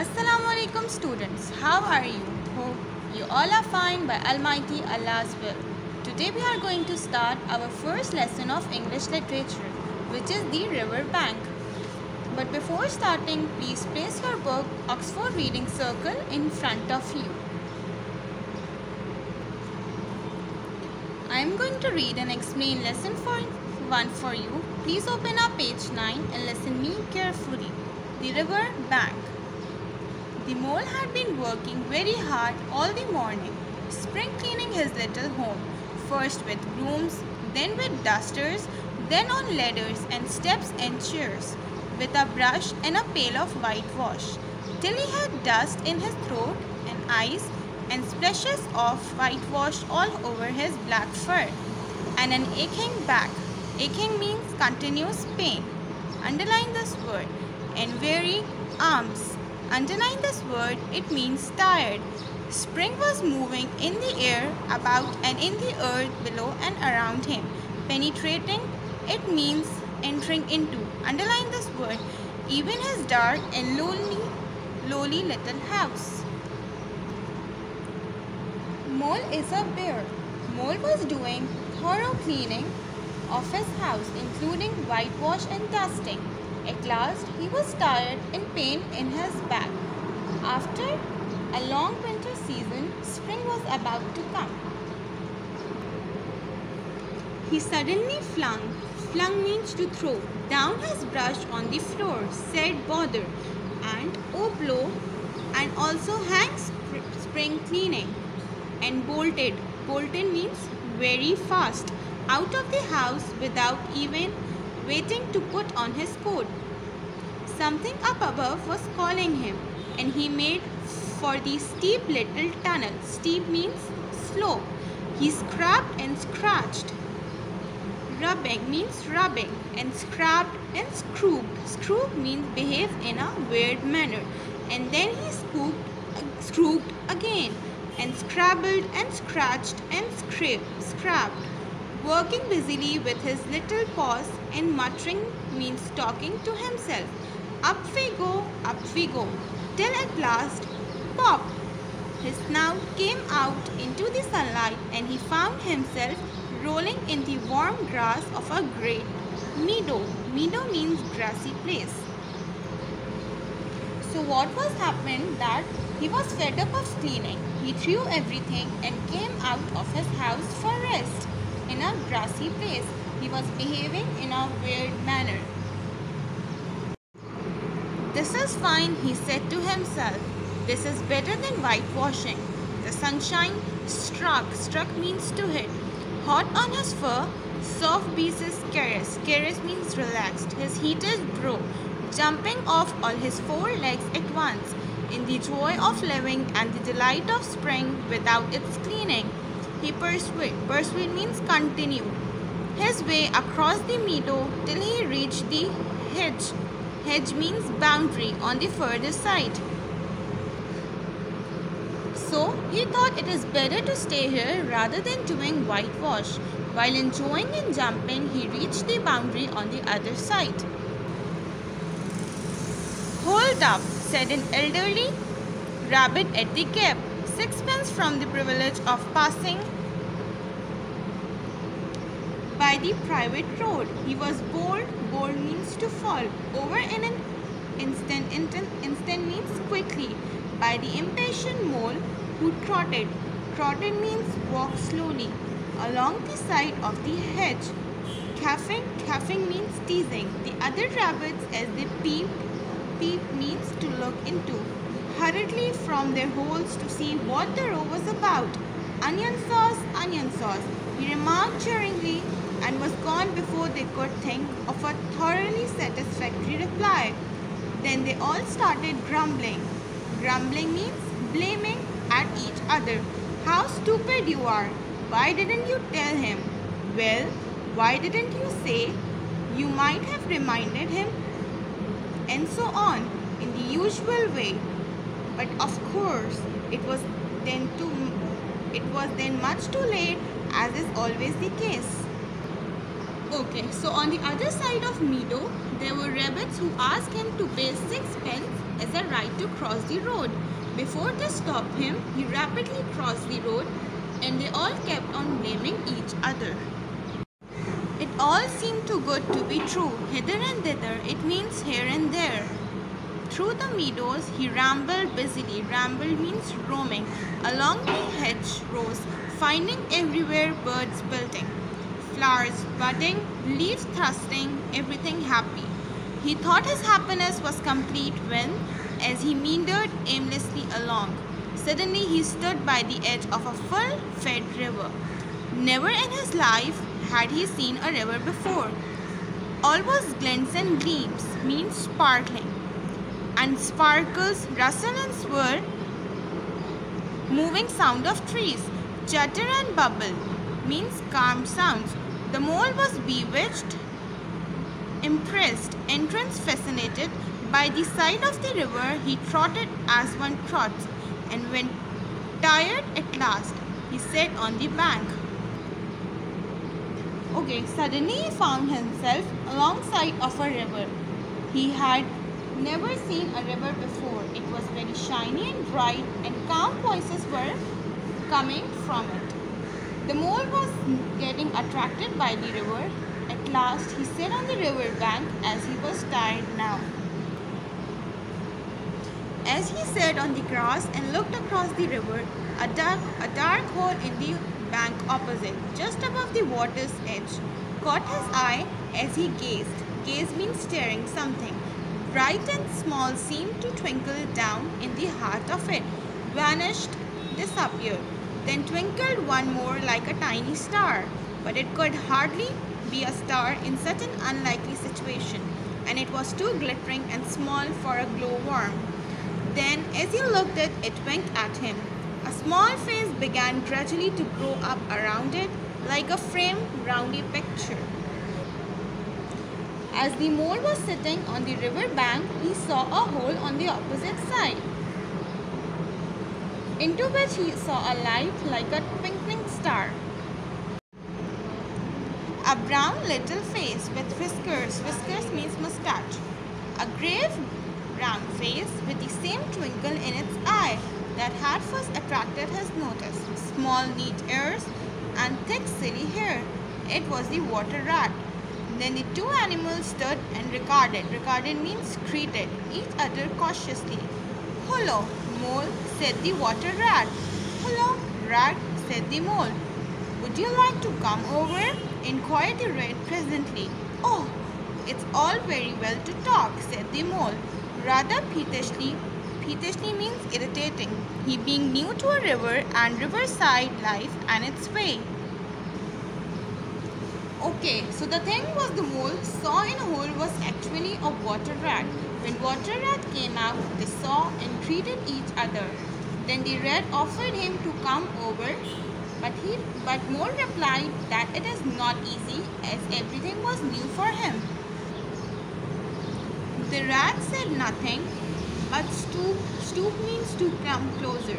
Assalamu alaikum students. How are you? Hope you all are fine by Almighty Allah's will. Today we are going to start our first lesson of English literature which is the river bank. But before starting, please place your book Oxford Reading Circle in front of you. I am going to read and explain lesson for one for you. Please open up page 9 and listen me carefully. The river bank. The mole had been working very hard all the morning, spring cleaning his little home, first with brooms, then with dusters, then on ladders and steps and chairs, with a brush and a pail of whitewash, till he had dust in his throat and eyes and splashes of whitewash all over his black fur, and an aching back. Aching means continuous pain. Underline this word. And weary arms. Underline this word, it means tired. Spring was moving in the air, about and in the earth below and around him. Penetrating, it means entering into. Underline this word, even his dark and lonely, lowly little house. Mole is a bear. Mole was doing thorough cleaning of his house, including whitewash and dusting. At last, he was tired and pain in his back. After a long winter season, spring was about to come. He suddenly flung, flung means to throw, down his brush on the floor, said bother, and oh blow, and also hangs spring cleaning, and bolted. Bolted means very fast, out of the house without even waiting to put on his coat. Something up above was calling him, and he made for the steep little tunnel. Steep means slope. He scrubbed and scratched. Rubbing means rubbing, and scrubbed and screwed. Screwed means behave in a weird manner. And then he scooped, screwed again, and scrabbled and scratched and scraped, scrapped working busily with his little paws and muttering means talking to himself. Up we go, up we go, till at last, pop! His snout came out into the sunlight and he found himself rolling in the warm grass of a great meadow. Meadow means grassy place. So what was happened that he was fed up of cleaning. He threw everything and came out of his house for rest in a grassy place. He was behaving in a weird manner. This is fine, he said to himself. This is better than whitewashing. The sunshine struck. Struck means to hit. Hot on his fur, soft breezes caress. Caress means relaxed. His heated brow, jumping off all his four legs at once, in the joy of living and the delight of spring without its cleaning. He means continue. His way across the meadow till he reached the hedge. Hedge means boundary on the further side. So he thought it is better to stay here rather than doing whitewash. While enjoying and jumping, he reached the boundary on the other side. Hold up, said an elderly rabbit at the gate. Sixpence from the privilege of passing by the private road. He was bold. Bold means to fall. Over in an instant. Instant, instant means quickly. By the impatient mole who trotted. Trotted means walk slowly. Along the side of the hedge. Caffing. Caffing means teasing. The other rabbits as they peeped. Peep means to look into. Hurriedly from their holes to see what the row was about. Onion sauce, onion sauce. He remarked cheeringly and was gone before they could think of a thoroughly satisfactory reply. Then they all started grumbling. Grumbling means blaming at each other. How stupid you are! Why didn't you tell him? Well, why didn't you say? You might have reminded him. And so on, in the usual way. But of course, it was then too it was then much too late as is always the case. Okay, so on the other side of meadow, there were rabbits who asked him to pay sixpence as a right to cross the road. Before they stopped him, he rapidly crossed the road and they all kept on blaming each other. It all seemed too good to be true. Hither and thither, it means here and there. Through the meadows he rambled busily. Ramble means roaming. Along the hedgerows, finding everywhere birds building. Flowers budding, leaves thrusting, everything happy. He thought his happiness was complete when, as he meandered aimlessly along, suddenly he stood by the edge of a full-fed river. Never in his life had he seen a river before. All was glints and gleams, means sparkling, and sparkles, rustle and swirl, moving sound of trees, chatter and bubble, means calm sounds. The mole was bewitched, impressed, entrance fascinated. By the side of the river he trotted as one trots, and when tired at last, he sat on the bank. Okay, suddenly he found himself alongside of a river. He had never seen a river before. It was very shiny and bright and calm voices were coming from it. The mole was getting attracted by the river. At last he sat on the river bank as he was tired now. As he sat on the grass and looked across the river, a dark, a dark hole in the bank opposite, just above the water's edge, caught his eye as he gazed. Gaze means staring something. Bright and small seemed to twinkle down in the heart of it, vanished, disappeared, then twinkled one more like a tiny star. But it could hardly be a star in such an unlikely situation, and it was too glittering and small for a glowworm. Then, as he looked at it, winked at him. A small face began gradually to grow up around it, like a frame round a picture. As the mole was sitting on the river bank, he saw a hole on the opposite side, into which he saw a light like a twinkling star. A brown little face with whiskers, whiskers means mustache. A grave brown face with the same twinkle in its eye that had first attracted his notice. Small neat ears and thick silly hair. It was the water rat. Then the two animals stood and regarded. Regarded means greeted each other cautiously. Hello, mole, said the water rat. Hello, rat, said the mole. Would you like to come over? inquired the rat presently. Oh, it's all very well to talk, said the mole, rather pettishly Pettishly means irritating. He being new to a river and riverside life and its way. Okay, so the thing was the mole saw in a hole was actually a water rat. When water rat came out, they saw and treated each other. Then the rat offered him to come over, but he but mole replied that it is not easy as everything was new for him. The rat said nothing but stoop, stoop means to come closer.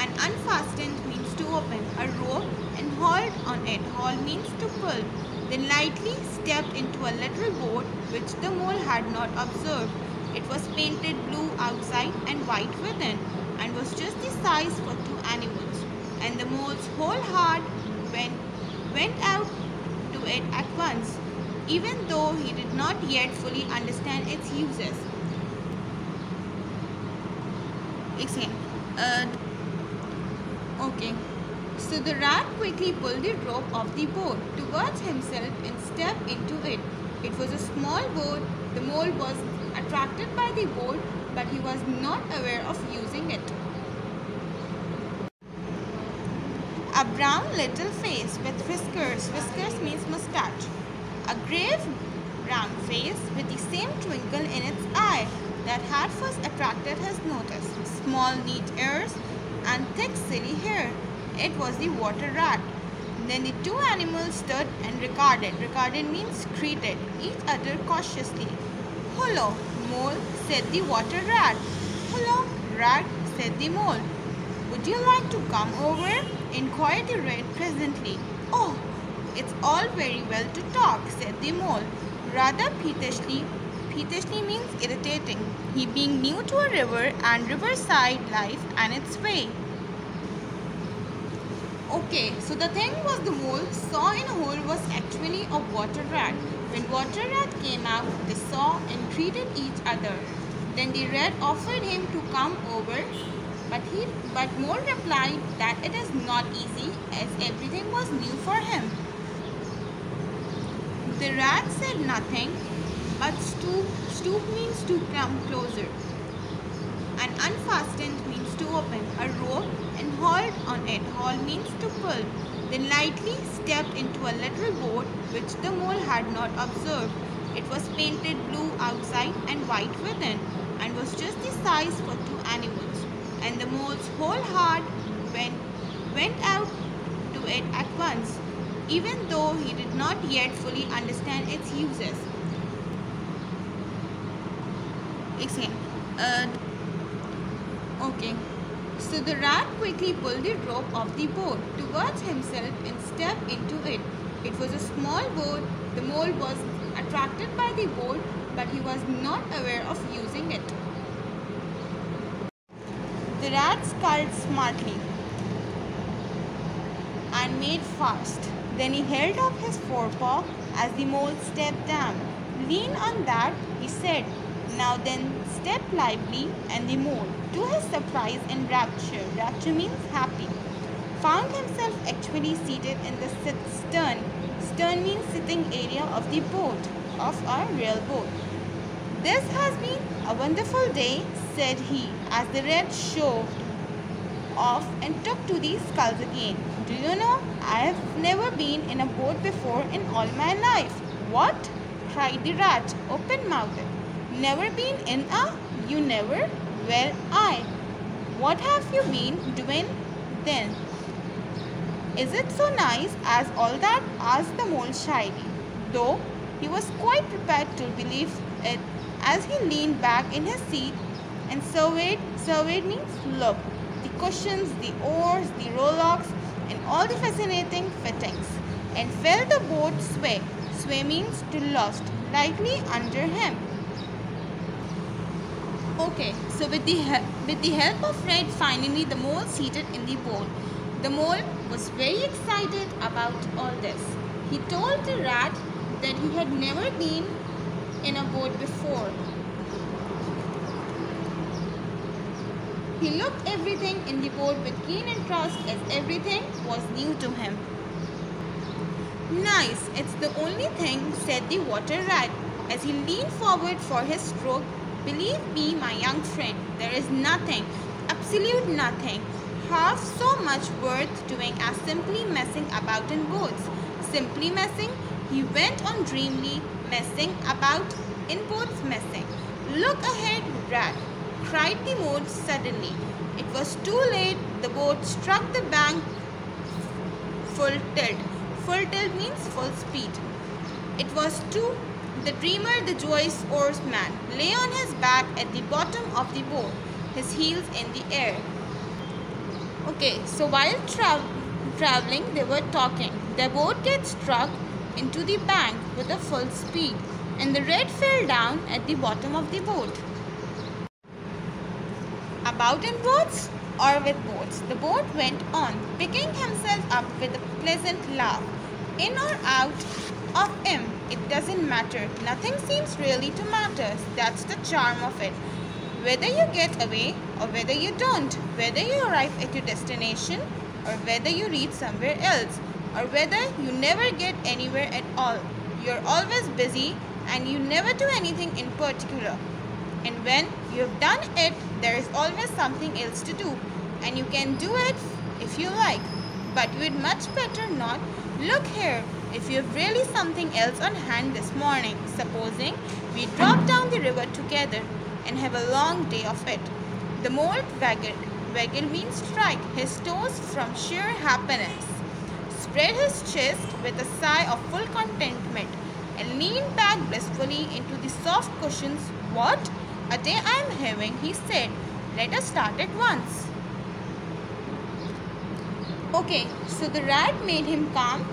And unfastened means to open a rope and hauled on it. Haul means to pull. Then lightly stepped into a little boat which the mole had not observed. It was painted blue outside and white within and was just the size for two animals. And the mole's whole heart went, went out to it at once, even though he did not yet fully understand its uses. Uh, okay. So the rat quickly pulled the rope of the boat towards himself and stepped into it. It was a small boat. The mole was attracted by the boat, but he was not aware of using it. A brown little face with whiskers. Whiskers means mustache. A grave brown face with the same twinkle in its eye that had first attracted his notice. Small neat ears and thick silly hair. It was the water rat. Then the two animals stood and regarded. Regarded means greeted each other cautiously. Hello, mole, said the water rat. Hello, rat, said the mole. Would you like to come over? inquired the rat presently. Oh, it's all very well to talk, said the mole, rather pettishly pettishly means irritating. He being new to a river and riverside life and its way. Okay, so the thing was the mole saw in a hole was actually a water rat. When water rat came out, they saw and greeted each other. Then the rat offered him to come over, but he but mole replied that it is not easy as everything was new for him. The rat said nothing, but stoop, stoop means to come closer. And unfastened means to open. A rope and hauled on it. Haul means to pull. Then lightly stepped into a little boat which the mole had not observed. It was painted blue outside and white within and was just the size for two animals. And the mole's whole heart went, went out to it at once, even though he did not yet fully understand its uses. Uh, okay. So the rat quickly pulled the rope of the boat towards himself and stepped into it. It was a small boat. The mole was attracted by the boat, but he was not aware of using it. The rat sculled smartly and made fast. Then he held up his forepaw as the mole stepped down. Lean on that, he said. Now then, step lively, and the mole, to his surprise and rapture, rapture means happy, found himself actually seated in the stern. Stern means sitting area of the boat, of our real boat. This has been a wonderful day, said he, as the rat shoved off and took to the sculls again. Do you know, I have never been in a boat before in all my life. What? cried the rat, open-mouthed. Never been in a? You never? Well, I. What have you been doing then? Is it so nice as all that? asked the mole shyly, though he was quite prepared to believe it as he leaned back in his seat and surveyed, surveyed means look, the cushions, the oars, the rowlocks and all the fascinating fittings and felt the boat sway. Sway means to lost, lightly under him. Okay, so with the, with the help of Fred, finally the mole seated in the boat. The mole was very excited about all this. He told the rat that he had never been in a boat before. He looked everything in the boat with keen interest as everything was new to him. Nice, it's the only thing, said the water rat as he leaned forward for his stroke Believe me, my young friend, there is nothing, absolute nothing, half so much worth doing as simply messing about in boats. Simply messing, he went on dreamily messing about in boats messing. Look ahead, Rat, cried the mole suddenly. It was too late. The boat struck the bank full tilt. Full tilt means full speed. It was too the dreamer, the joyous oarsman, lay on his back at the bottom of the boat, his heels in the air. Okay, so while tra traveling, they were talking. The boat gets struck into the bank with a full speed, and the red fell down at the bottom of the boat. About in boats or with boats, the boat went on, picking himself up with a pleasant laugh. In or out of him, it doesn't matter. Nothing seems really to matter. That's the charm of it. Whether you get away or whether you don't, whether you arrive at your destination or whether you reach somewhere else or whether you never get anywhere at all. You're always busy and you never do anything in particular. And when you've done it, there is always something else to do. And you can do it if you like. But you'd much better not. Look here, if you have really something else on hand this morning, supposing we drop down the river together and have a long day of it. The mole waggled. Waggle means strike his toes from sheer happiness. Spread his chest with a sigh of full contentment and leaned back blissfully into the soft cushions. What a day I am having, he said. Let us start at once. Okay, so the rat made him calm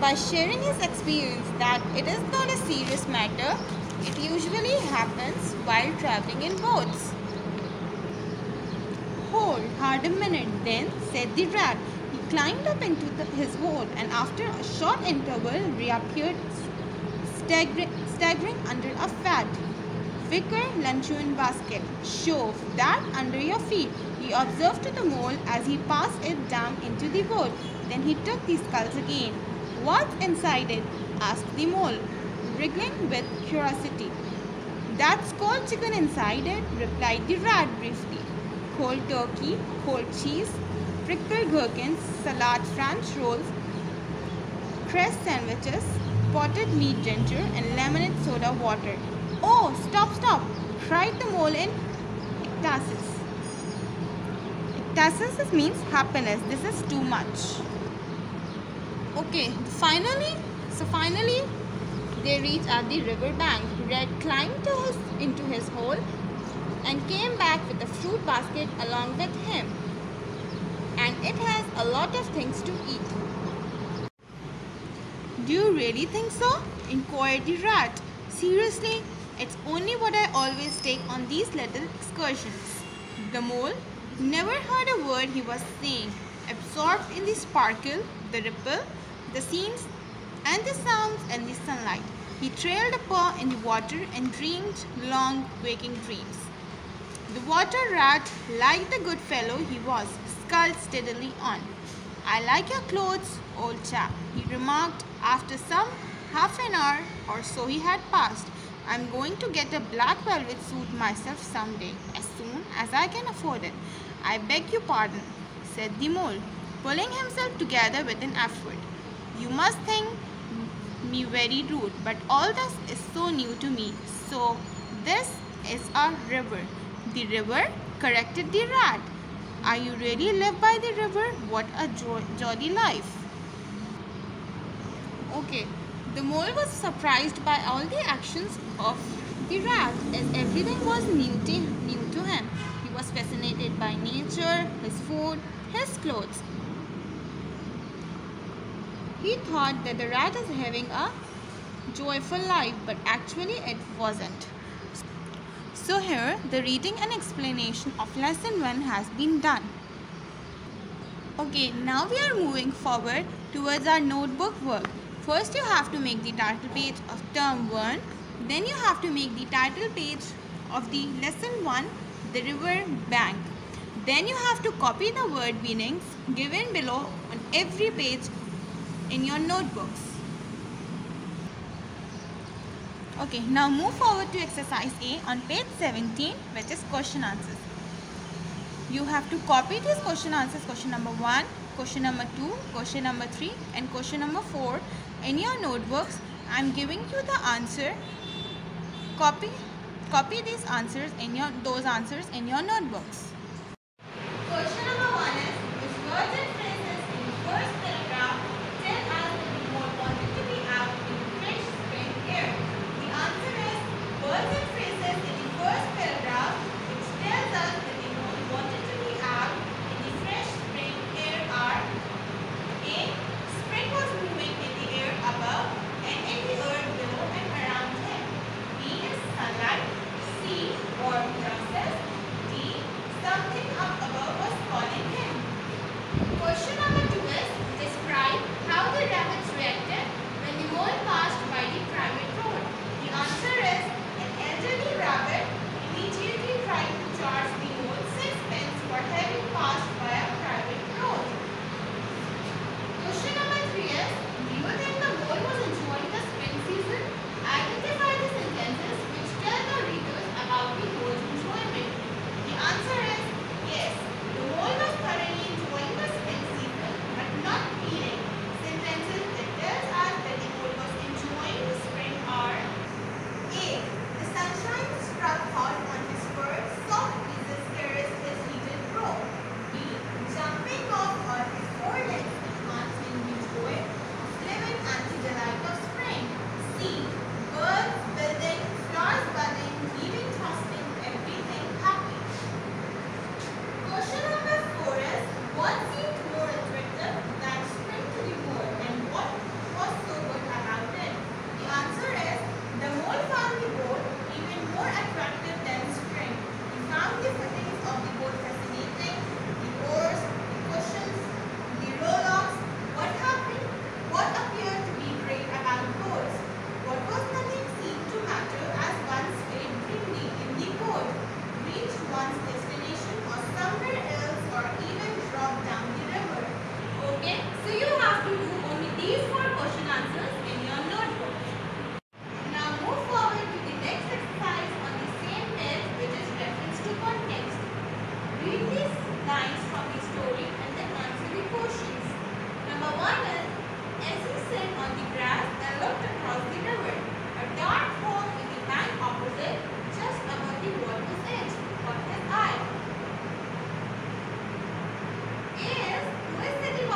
by sharing his experience that it is not a serious matter It usually happens while traveling in boats. Hold hard a minute, then, said the rat. He climbed up into the, his hole and after a short interval reappeared staggering, staggering under a fat wicker luncheon basket. Shove that under your feet, he observed to the mole as he passed it down into the boat. Then he took the sculls again. What's inside it? asked the mole, wriggling with curiosity. That's cold chicken inside it, replied the rat briefly. Cold turkey, cold cheese, pickled gherkins, salad French rolls, cress sandwiches, potted meat ginger, and lemonade soda water. Oh, stop, stop, cried the mole in ecstasis. Ecstasis means happiness. This is too much. Okay, finally, so finally they reached at the river bank. Red climbed into his hole and came back with a fruit basket along with him. And it has a lot of things to eat. Do you really think so? inquired the rat. Seriously, it's only what I always take on these little excursions. The mole never heard a word he was saying, absorbed in the sparkle, the ripple, the scenes, and the sounds and the sunlight. He trailed a paw in the water and dreamed long waking dreams. The water rat, like the good fellow he was, sculled steadily on. I like your clothes, old chap, he remarked after some half an hour or so he had passed. I'm going to get a black velvet suit myself someday, as soon as I can afford it. I beg your pardon, said the mole, pulling himself together with an effort. You must think me very rude, but all this is so new to me. So, this is a river. The river corrected the rat. Are you really live by the river? What a jo jolly life. Okay, the mole was surprised by all the actions of the rat as everything was new to, new to him. He was fascinated by nature, his food, his clothes. He thought that the rat is having a joyful life, but actually it wasn't. So here the reading and explanation of lesson 1 has been done. Okay, now we are moving forward towards our notebook work. First you have to make the title page of term 1. Then you have to make the title page of the lesson 1, the river bank. Then you have to copy the word meanings given below on every page in your notebooks. Okay, now move forward to exercise A on page 17 which is question answers. You have to copy these question answers, question number 1, question number 2, question number 3 and question number 4 in your notebooks. I am giving you the answer. Copy, copy these answers in your, those answers in your notebooks.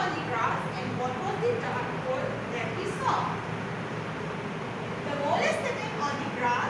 saw the grass and what was the dark hole that he saw? The mole is sitting on the grass